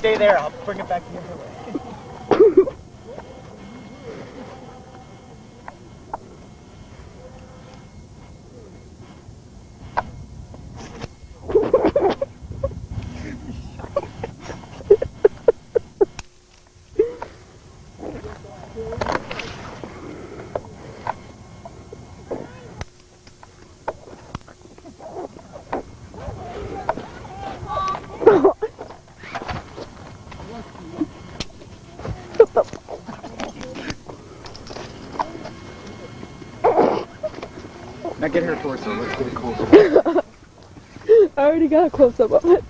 stay there. I'll bring it back the other way. Now get her torso. Let's get a close up. I already got a close up of it.